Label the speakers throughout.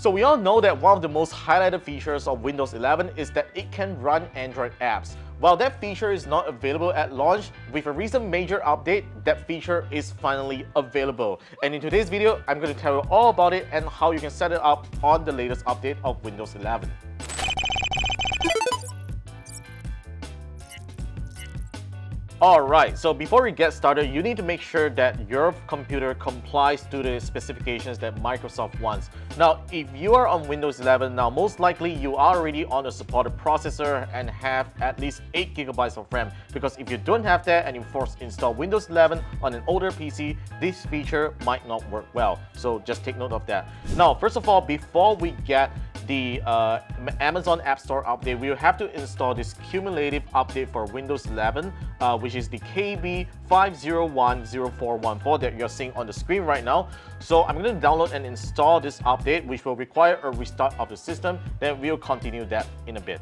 Speaker 1: So we all know that one of the most highlighted features of Windows 11 is that it can run Android apps. While that feature is not available at launch, with a recent major update, that feature is finally available. And in today's video, I'm going to tell you all about it and how you can set it up on the latest update of Windows 11. Alright, so before we get started, you need to make sure that your computer complies to the specifications that Microsoft wants. Now, if you are on Windows 11 now, most likely you are already on a supported processor and have at least 8 gigabytes of RAM. Because if you don't have that and you force install Windows 11 on an older PC, this feature might not work well. So just take note of that. Now, first of all, before we get the uh, Amazon App Store update, we will have to install this cumulative update for Windows 11, uh, which is the KB5010414 that you're seeing on the screen right now. So I'm going to download and install this update, which will require a restart of the system. Then we'll continue that in a bit.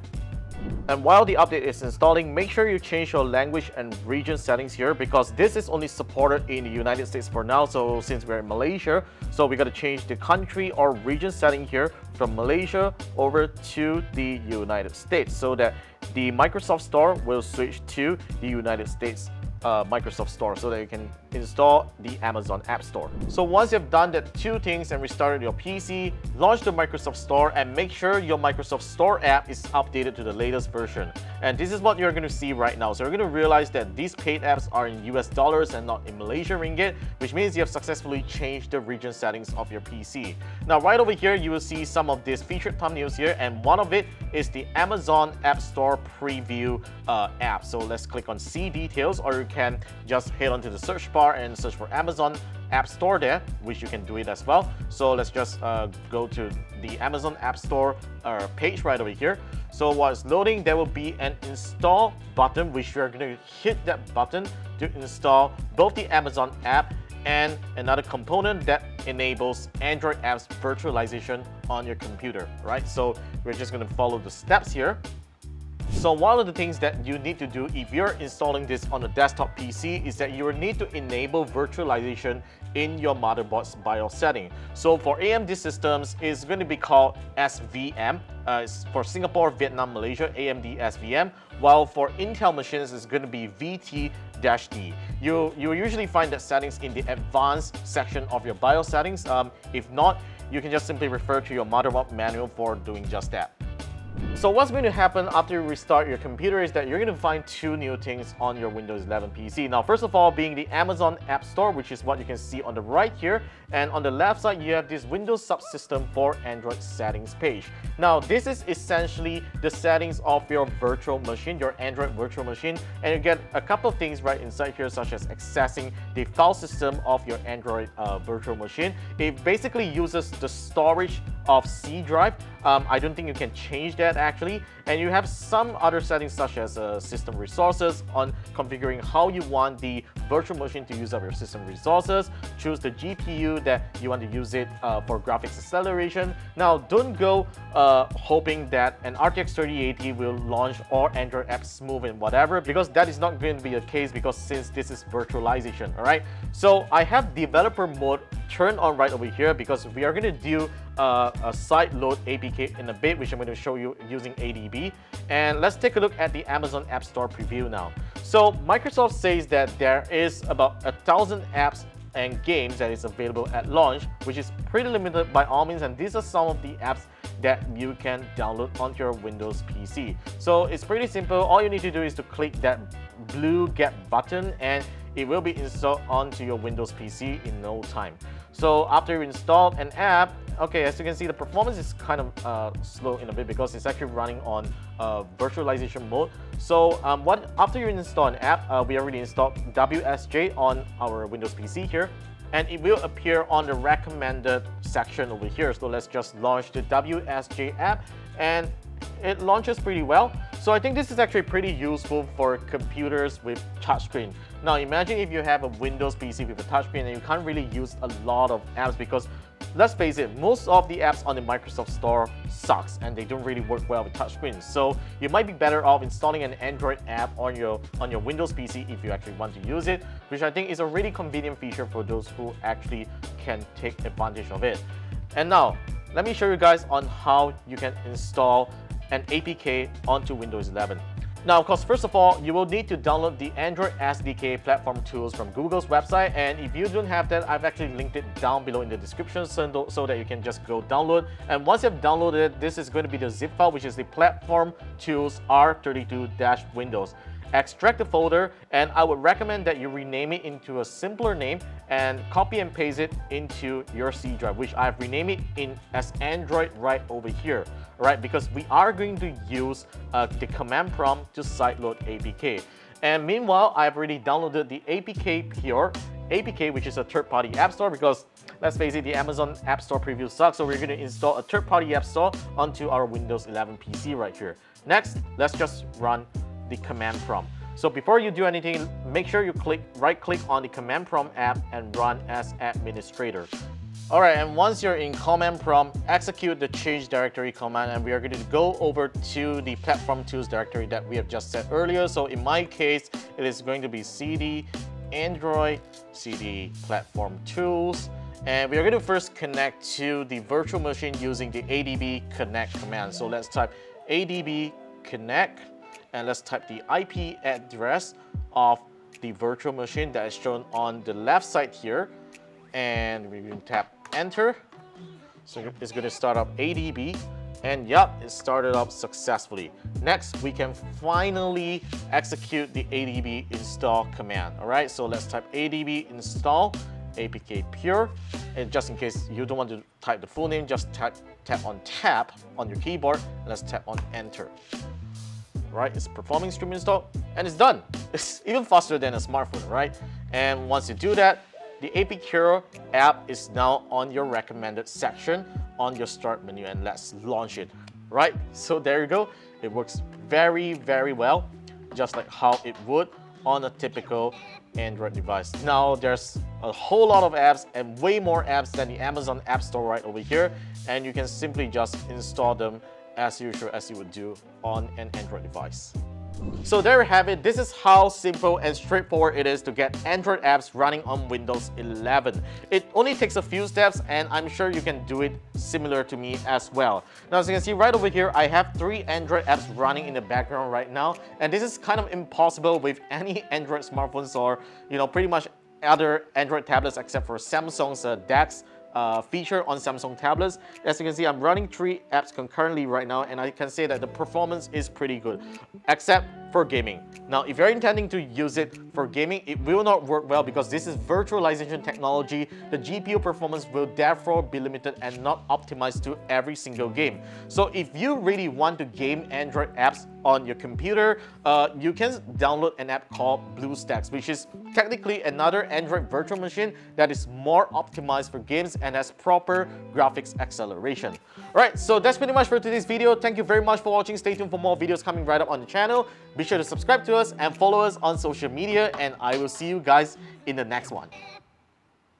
Speaker 1: And while the update is installing, make sure you change your language and region settings here because this is only supported in the United States for now. So since we're in Malaysia, so we got to change the country or region setting here from Malaysia over to the United States so that the Microsoft Store will switch to the United States uh, Microsoft Store so that you can install the Amazon App Store. So once you've done that two things and restarted your PC, launch the Microsoft Store and make sure your Microsoft Store app is updated to the latest version. And this is what you're going to see right now. So you're going to realize that these paid apps are in US dollars and not in Malaysian ringgit, which means you have successfully changed the region settings of your PC. Now right over here, you will see some of these featured thumbnails here and one of it is the Amazon App Store preview uh, app. So let's click on see details or you can just head onto the search bar and search for Amazon App Store there, which you can do it as well. So let's just uh, go to the Amazon App Store uh, page right over here. So while it's loading, there will be an install button, which you're going to hit that button to install both the Amazon app and another component that enables Android apps virtualization on your computer, right? So we're just going to follow the steps here. So one of the things that you need to do if you're installing this on a desktop PC is that you will need to enable virtualization in your motherboard's BIOS setting. So for AMD systems, it's going to be called SVM. Uh, for Singapore, Vietnam, Malaysia, AMD SVM. While for Intel machines, it's going to be VT-D. You, you usually find that settings in the advanced section of your BIOS settings. Um, if not, you can just simply refer to your motherboard manual for doing just that. So what's going to happen after you restart your computer is that you're going to find two new things on your Windows 11 PC. Now, first of all, being the Amazon App Store, which is what you can see on the right here. And on the left side, you have this Windows subsystem for Android settings page. Now, this is essentially the settings of your virtual machine, your Android virtual machine. And you get a couple of things right inside here, such as accessing the file system of your Android uh, virtual machine. It basically uses the storage of C drive. Um, I don't think you can change that actually. And you have some other settings such as uh, system resources on configuring how you want the virtual machine to use up your system resources. Choose the GPU that you want to use it uh, for graphics acceleration. Now, don't go uh, hoping that an RTX 3080 will launch all Android apps smooth and whatever, because that is not going to be the case because since this is virtualization, all right? So I have developer mode turned on right over here because we are going to do uh, a side load APK in a bit, which I'm going to show you using ADB. And let's take a look at the Amazon App Store preview now. So Microsoft says that there is about a thousand apps and games that is available at launch, which is pretty limited by all means, and these are some of the apps that you can download onto your Windows PC. So it's pretty simple. All you need to do is to click that blue get button and it will be installed onto your Windows PC in no time. So after you install an app, okay, as you can see, the performance is kind of uh, slow in a bit because it's actually running on uh, virtualization mode. So um, what after you install an app, uh, we already installed WSJ on our Windows PC here, and it will appear on the recommended section over here. So let's just launch the WSJ app, and it launches pretty well. So I think this is actually pretty useful for computers with touchscreen. Now imagine if you have a Windows PC with a touchscreen and you can't really use a lot of apps because let's face it, most of the apps on the Microsoft Store sucks and they don't really work well with touchscreens. So you might be better off installing an Android app on your on your Windows PC if you actually want to use it, which I think is a really convenient feature for those who actually can take advantage of it. And now, let me show you guys on how you can install an APK onto Windows 11. Now, of course, first of all, you will need to download the Android SDK platform tools from Google's website. And if you don't have that, I've actually linked it down below in the description so, that you can just go download. And once you've downloaded it, this is going to be the zip file, which is the platform tools R32-Windows extract the folder and I would recommend that you rename it into a simpler name and copy and paste it into your C drive which I've renamed it in as Android right over here right? Because we are going to use uh, the command prompt to sideload APK and meanwhile I've already downloaded the APK Pure APK which is a third-party app store because let's face it the Amazon App Store preview sucks so we're going to install a third-party app store onto our Windows 11 PC right here. Next let's just run the command prompt. So before you do anything, make sure you click right click on the command prompt app and run as administrator. Alright, and once you're in command prompt, execute the change directory command and we are going to go over to the platform tools directory that we have just set earlier. So in my case, it is going to be cd android cd platform tools and we are going to first connect to the virtual machine using the adb connect command. So let's type adb connect and let's type the IP address of the virtual machine that is shown on the left side here and we can tap enter so it's going to start up ADB and yup, it started up successfully. Next, we can finally execute the ADB install command. All right, so let's type ADB install APK pure. And just in case you don't want to type the full name, just tap, tap on tab on your keyboard. Let's tap on enter right? It's performing stream install and it's done. It's even faster than a smartphone, right? And once you do that, the APK app is now on your recommended section on your start menu and let's launch it, right? So there you go. It works very, very well, just like how it would on a typical Android device. Now there's a whole lot of apps and way more apps than the Amazon App Store right over here and you can simply just install them as usual as you would do on an Android device. So there you have it. This is how simple and straightforward it is to get Android apps running on Windows 11. It only takes a few steps and I'm sure you can do it similar to me as well. Now as you can see right over here, I have three Android apps running in the background right now and this is kind of impossible with any Android smartphones or you know pretty much other Android tablets except for Samsung's uh, uh, feature on Samsung tablets. As you can see, I'm running three apps concurrently right now and I can say that the performance is pretty good, except for gaming. Now, if you're intending to use it for gaming, it will not work well because this is virtualization technology. The GPU performance will therefore be limited and not optimized to every single game. So if you really want to game Android apps on your computer, uh, you can download an app called BlueStacks, which is technically another Android virtual machine that is more optimized for games and has proper graphics acceleration. Alright, so that's pretty much for today's video. Thank you very much for watching. Stay tuned for more videos coming right up on the channel. Be sure to subscribe to us and follow us on social media and I will see you guys in the next one.